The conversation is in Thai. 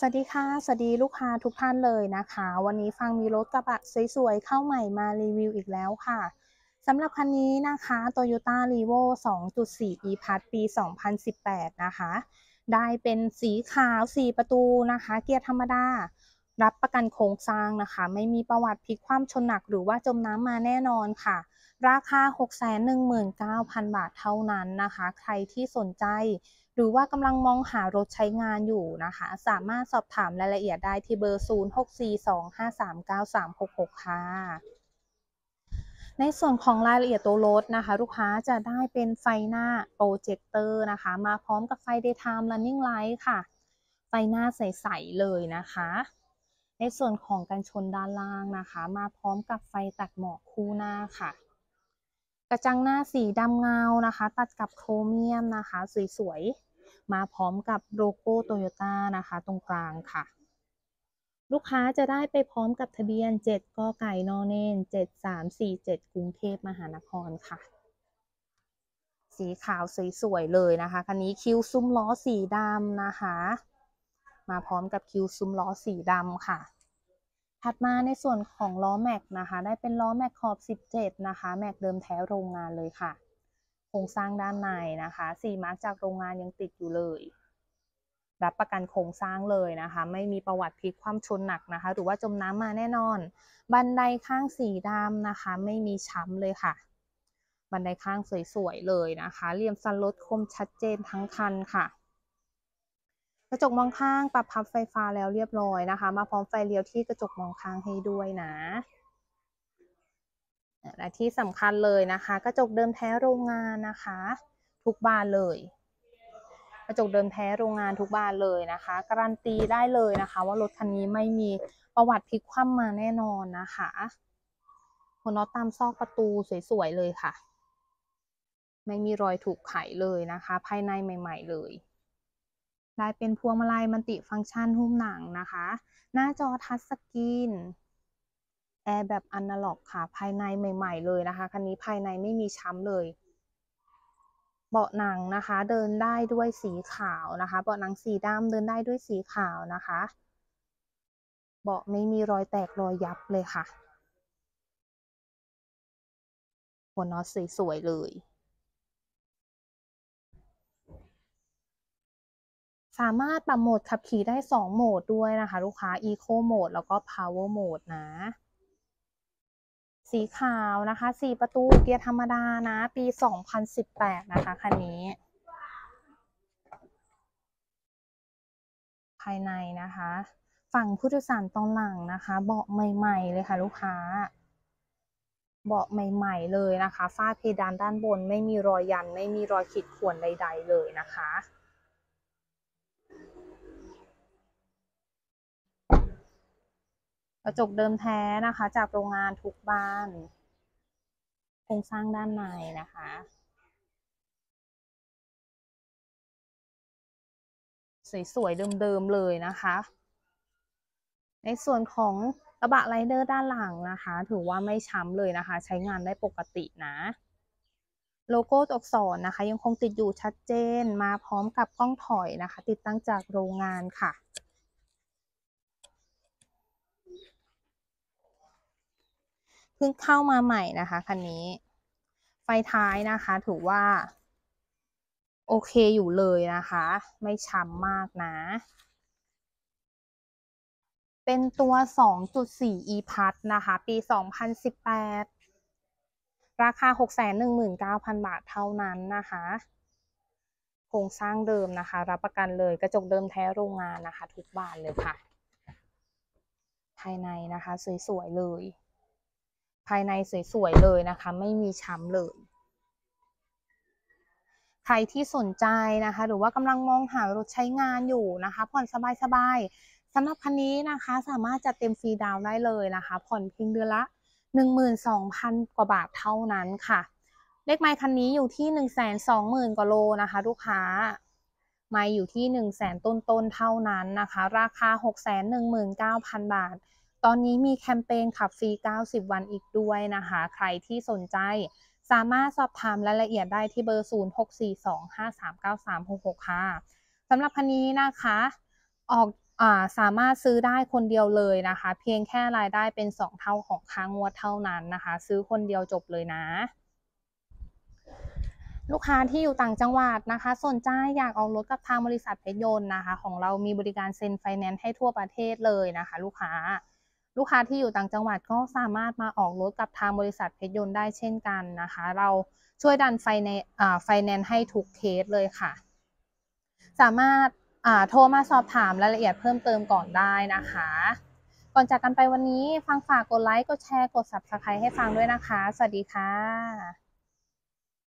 สวัสดีค่ะ สวัสดีลูกค้าทุกท่านเลยนะคะ วันนี้ฟังมีรถกระบะสวยๆ เข้าใหม่มารีวิวอีกแล้วค่ะสำหรับคันนี้นะคะ Toyota r e v o 2.4 e-Pass ปี 2018 นะคะ ได้เป็นสีขาว 4 ประตูนะคะ เกียร์ธรรมดา รับประกันโครงสร้างนะคะ ไม่มีประวัติพลิกคว่ำชนหนักหรือว่าจมน้ำมาแน่นอนค่ะ ราคา 619,000 บาทเท่านั้นนะคะ ใครที่สนใจ หรือว่ากำลังมองหารถใช้งานอยู่นะคะ สามารถสอบถามรายละเอียดได้ที่เบอร์ 0642539366 ค่ะในส่วนของรายละเอียดตัวรถนะคะ ลูกค้าจะได้เป็นไฟหน้าโปรเจคเตอร์นะคะ มาพร้อมกับไฟ daytime running light ค่ะ ไฟหน้าใส ๆ เลยนะคะ ในส่วนของกันชนด้านล่างนะคะ มาพร้อมกับไฟตัดหมอกคู่หน้าค่ะ กระจังหน้าสีดำเงานะคะ ตัดกับโครเมียมนะคะ สวยๆ มาพร้อมกับโลโก้โตโยต้านะคะ ตรงกลางค่ะ ลูกค้าจะได้ไปพร้อมกับทะเบียน 7กไก่นอเนน7347 กรุงเทพมหานครค่ะสีขาวสวยๆเลยนะคะ คันนี้คิวซุ้มล้อสีดำนะคะ มาพร้อมกับคิวซุ้มล้อสีดำค่ะ ถัดมาในส่วนของล้อแม็กนะคะ ได้เป็นล้อแม็กขอบ 17 นะคะ แม็กเดิมแท้โรงงานเลยค่ะ โครงสร้างด้านในนะคะ สีมาร์กจากโรงงานยังติดอยู่เลย รับประกันโครงสร้างเลยนะคะ ไม่มีประวัติพลิกความชนหนักนะคะ หรือว่าจมน้ำมาแน่นอน บันไดข้างสีดำนะคะ ไม่มีช้ำเลยค่ะบันไดข้างสวยๆเลยนะคะ เรียมสันรถคมชัดเจนทั้งคันค่ะ กระจกมองข้างปรับพับไฟฟ้าแล้วเรียบร้อยนะคะ มาพร้อมไฟเลี้ยวที่กระจกมองข้างให้ด้วยนะและที่สำคัญเลยนะคะ กระจกเดิมแท้โรงงานนะคะ ทุกบานเลย กระจกเดิมแท้โรงงานทุกบานเลยนะคะ การันตีได้เลยนะคะ ว่ารถคันนี้ไม่มีประวัติพลิกคว่ำมาแน่นอนนะคะหัวน็อตตามซอกประตูสวยๆเลยค่ะ ไม่มีรอยถูกไขเลยนะคะ ภายในใหม่ ๆ เลย ได้เป็นพวงมาลัย multi-function หุ้มหนังนะคะ หน้าจอ touchscreen แอร์แบบอนาล็อกค่ะ ภายในใหม่ ๆ เลยนะคะ คันนี้ภายในไม่มีช้ำเลย เบาะหนังนะคะ เดินด้ายด้วยสีขาวนะคะ เบาะหนังสีดำเดินด้ายด้วยสีขาวนะคะ เบาะไม่มีรอยแตกรอยยับเลยค่ะหัวน็อตสวยๆเลย สามารถปรับโหมดขับขี่ได้ 2 โหมดด้วยนะคะ ลูกค้า Eco Mode แล้วก็ Power Mode นะ สีขาวนะคะสี่ประตูเกียร์ธรรมดานะ ปี 2018 นะคะคันนี้ ภายในนะคะ ฝั่งผู้โดยสารตอนหลังนะคะ เบาะใหม่ ๆ เลยค่ะ ลูกค้า เบาะใหม่ ๆ เลยนะคะฝ้าเพดานด้านบนไม่มีรอยยัน ไม่มีรอยขีดข่วนใด ๆ เลยนะคะ กระจกเดิมแท้นะคะ จากโรงงานทุกบ้านโครงสร้างด้านในนะคะสวยๆเดิมๆเลยนะคะ ในส่วนของกระบะไรเดอร์ด้านหลังนะคะ ถือว่าไม่ช้ำเลยนะคะ ใช้งานได้ปกตินะ โลโก้ตัวอักษรนะคะ ยังคงติดอยู่ชัดเจนมาพร้อมกับกล้องถอยนะคะ ติดตั้งจากโรงงานค่ะ เพิ่งเข้ามาใหม่นะคะคันนี้ ไฟท้ายนะคะถือว่า โอเคอยู่เลยนะคะ ไม่ช้ำมากนะ เป็นตัว 2.4 e p a s นะคะ ปี 2018 ราคา 619,000 บาทเท่านั้นนะคะโครงสร้างเดิมนะคะ รับประกันเลยกระจกเดิมแท้โรงงานนะคะ ทุกบานเลยค่ะ ภายในนะคะ สวย ๆ เลย ภายในสวยๆเลยนะคะ ไม่มีช้ำเลย ใครที่สนใจนะคะ หรือว่ากำลังมองหารถใช้งานอยู่นะคะ ผ่อนสบายๆสำหรับคันนี้นะคะ สามารถจัดเต็มฟรีดาวได้เลยนะคะ ผ่อนเพียงเดือนละ 12,000 กว่าบาทเท่านั้นค่ะ เลขไมค์คันนี้อยู่ที่ 120,000กว่าโลนะคะ ลูกค้าไม่อยู่ที่ 100,000ต้นๆ เท่านั้นนะคะ ราคา 619,000 บาท ตอนนี้มีแคมเปญขับฟรี 90 วันอีกด้วยนะคะ ใครที่สนใจสามารถสอบถามรายละเอียดได้ที่เบอร์ 0642539366 ค่ะสำหรับคันนี้นะคะ ลูกค้าสามารถซื้อได้คนเดียวเลยนะคะ เพียงแค่รายได้เป็น 2 เท่าของค่างวดเท่านั้นนะคะ ซื้อคนเดียวจบเลยนะ ลูกค้าที่อยู่ต่างจังหวัดนะคะ สนใจอยากออกรถกับทางบริษัทเพชรยนต์นะคะ ของเรามีบริการเซ็นไฟแนนซ์ให้ทั่วประเทศเลยนะคะ ลูกค้า ลูกค้าที่อยู่ต่างจังหวัดก็สามารถมาออกรถกับทางบริษัทเพชรยนต์ได้เช่นกันนะคะ เราช่วยดันไฟในไฟแนนซ์ให้ทุกเคสเลยค่ะ สามารถโทรมาสอบถามรายละเอียดเพิ่มเติมก่อนได้นะคะ ก่อนจากกันไปวันนี้ฟางฝากกดไลค์ กดแชร์ กด subscribe ให้ฟางด้วยนะคะ สวัสดีค่ะ